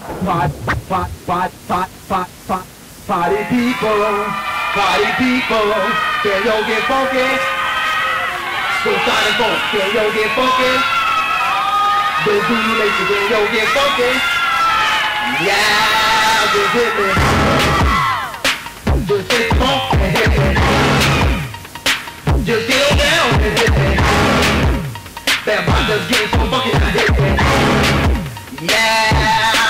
Pot, pot, pot, pot, pot, pot, party people, party people, can you get funky? So start and funk, can you get funky? Don't do you later, can you get funky? Yeah, just hit me. Just hit funk and hit me. Just get down and hit me. That body's getting so funky and hit me. Yeah.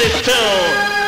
Afeganistão.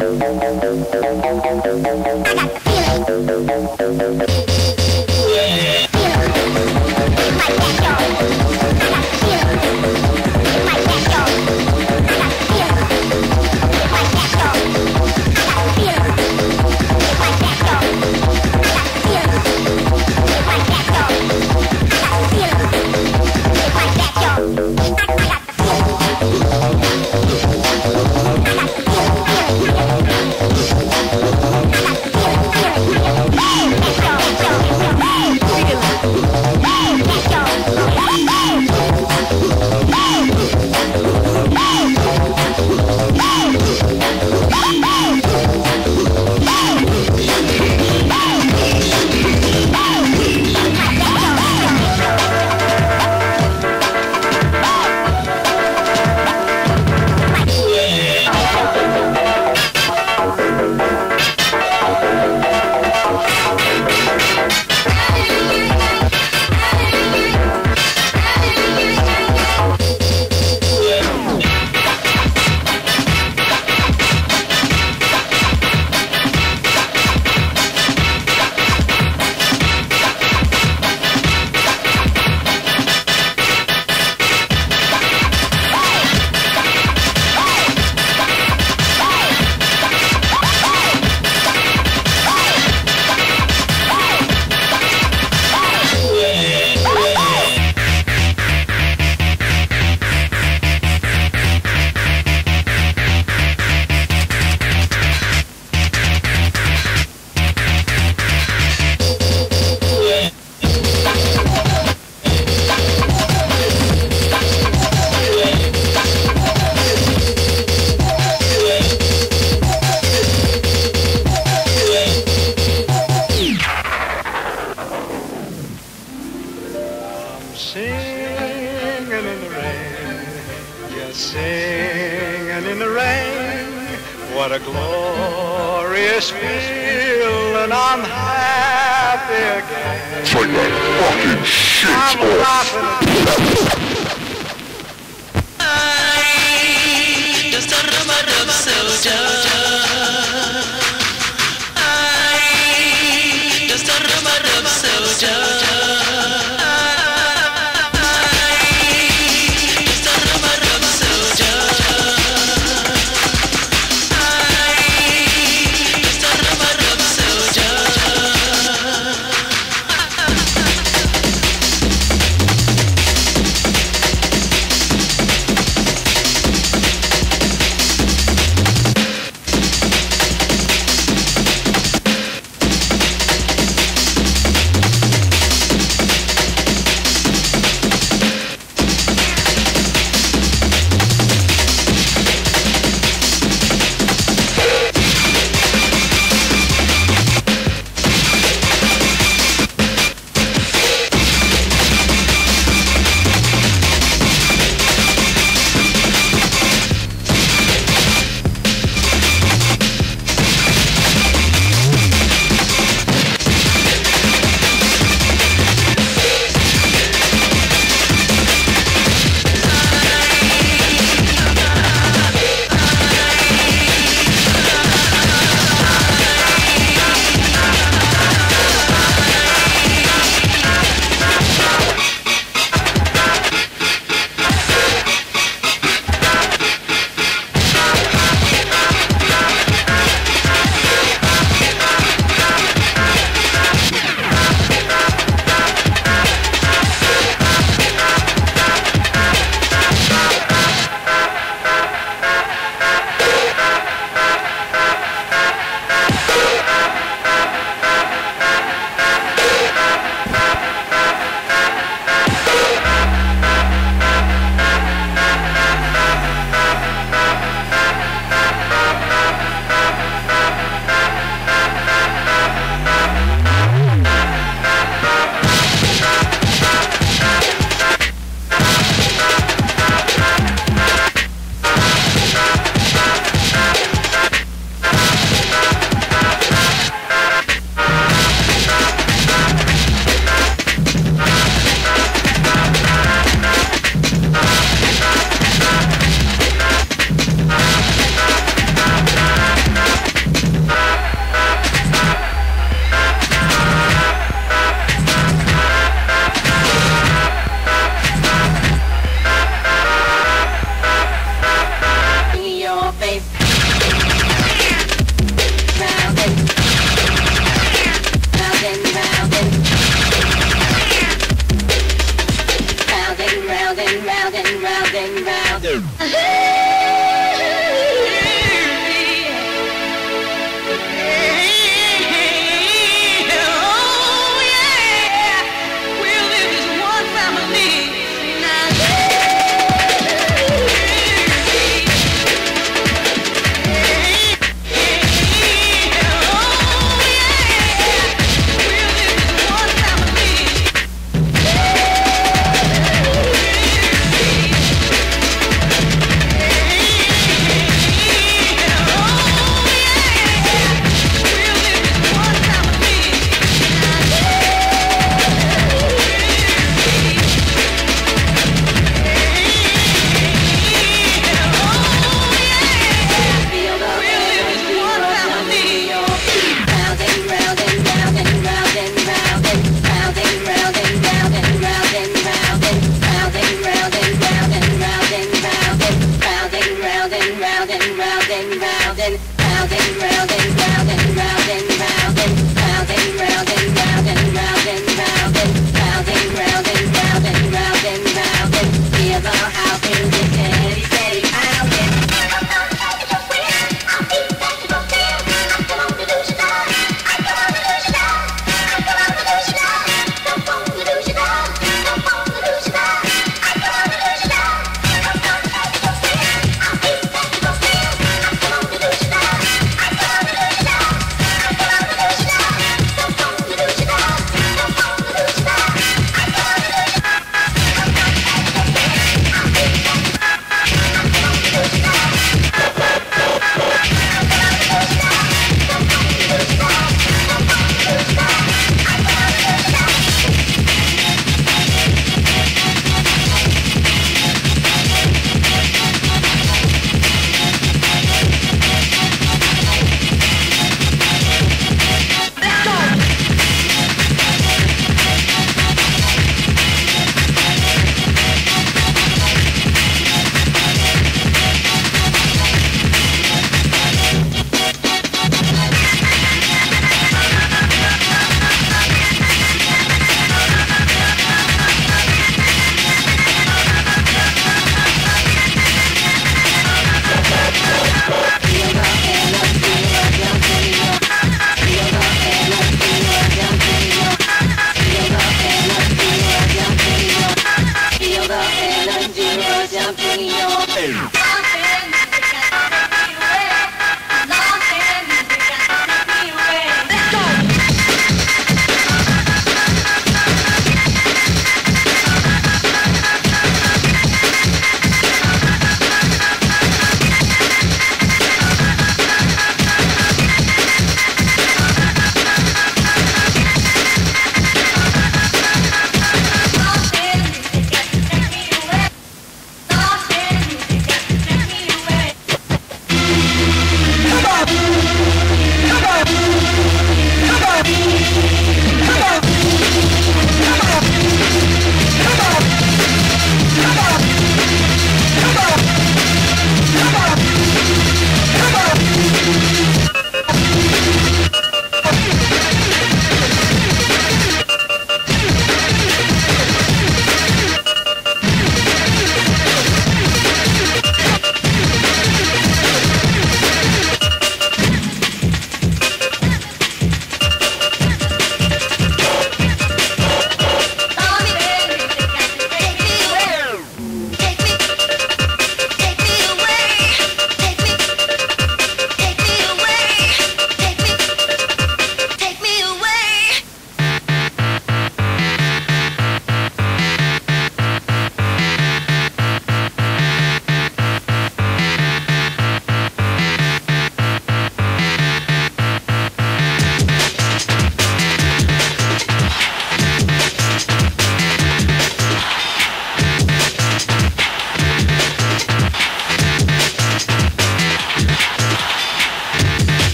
Singing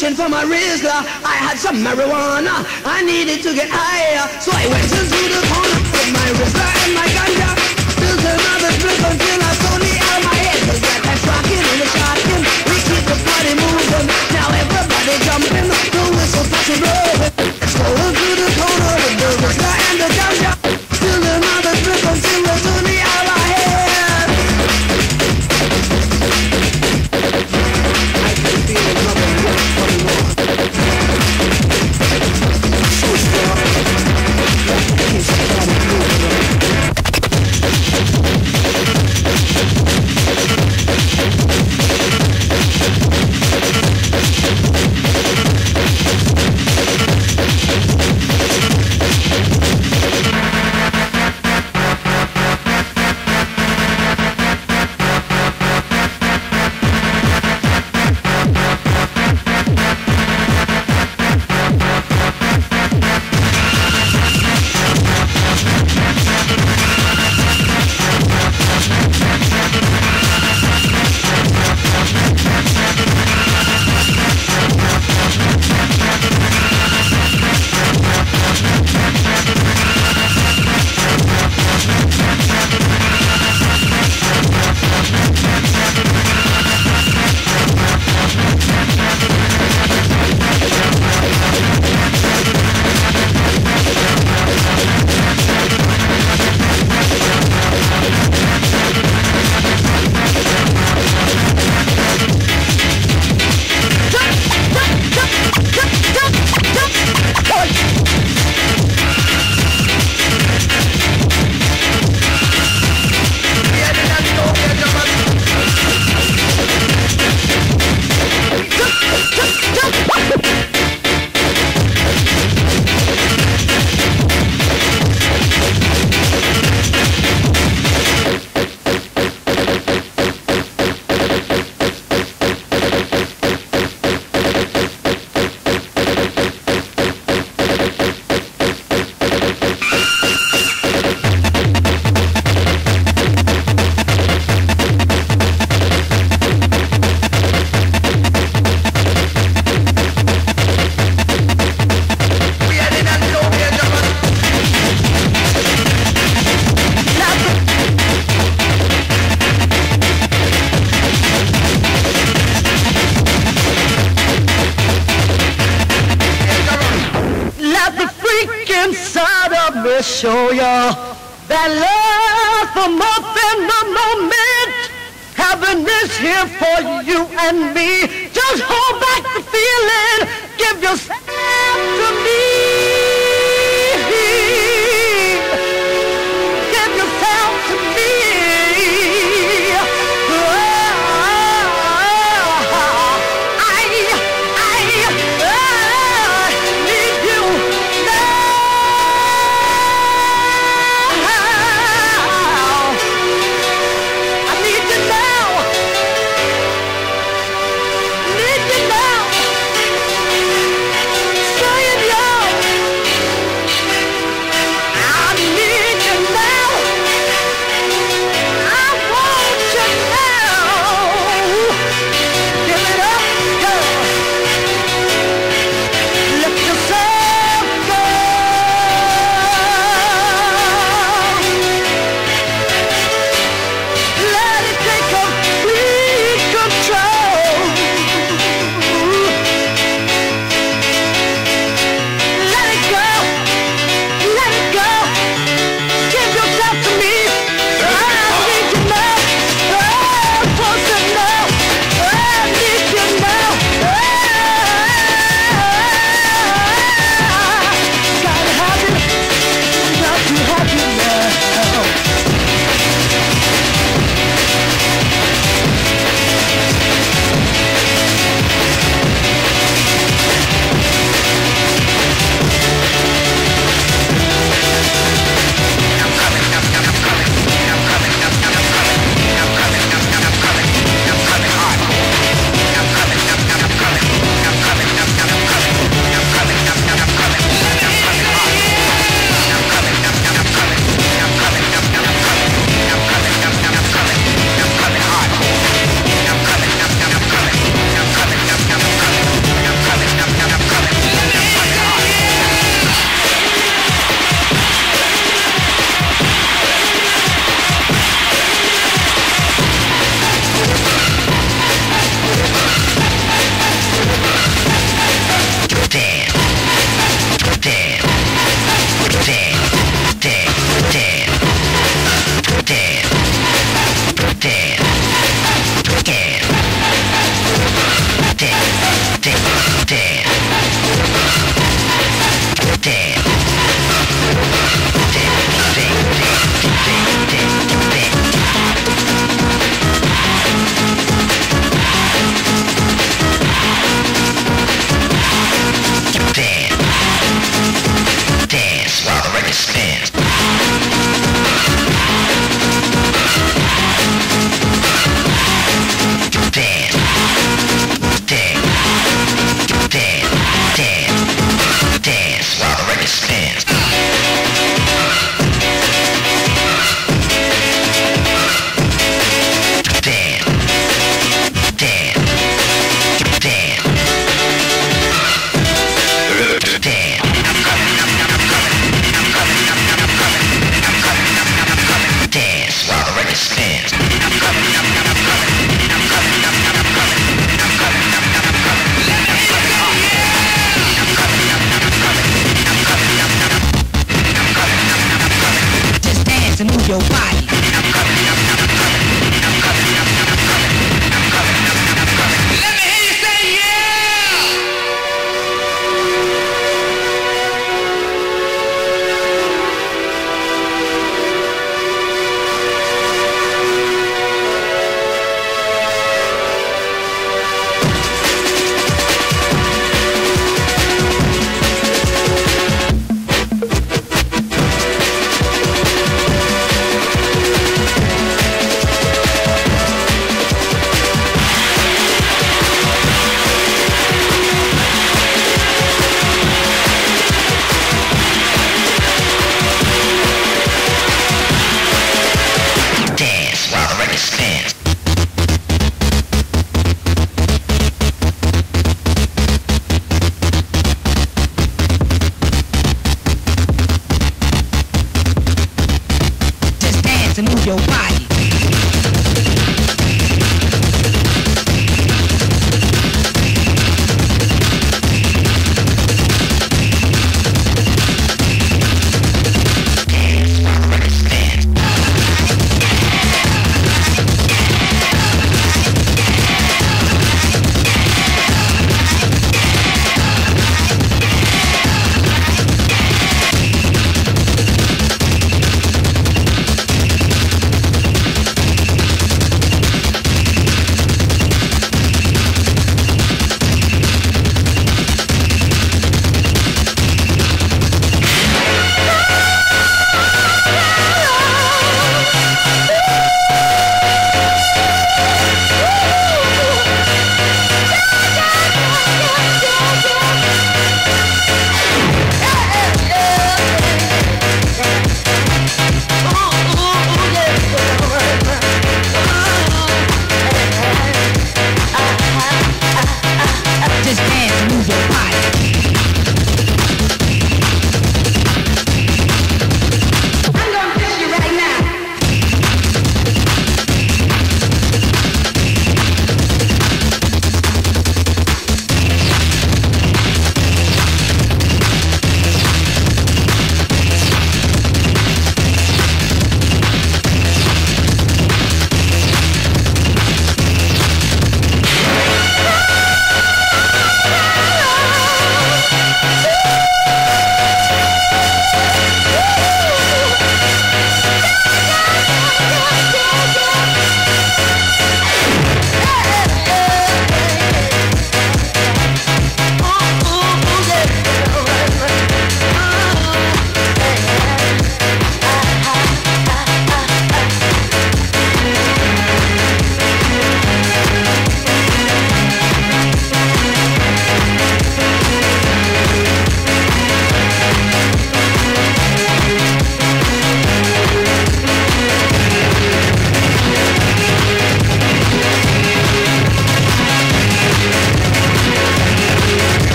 searching for my razor. Uh, I had some marijuana. I needed to get higher. So I went into the corner with my razor uh, and my ganja. Built another brick until I slowly out my head. Cause that that's rocking and it's shocking. We keep the party moving. Now everybody jumping. The whistle passing blowing. Let's go into the corner with the razor and the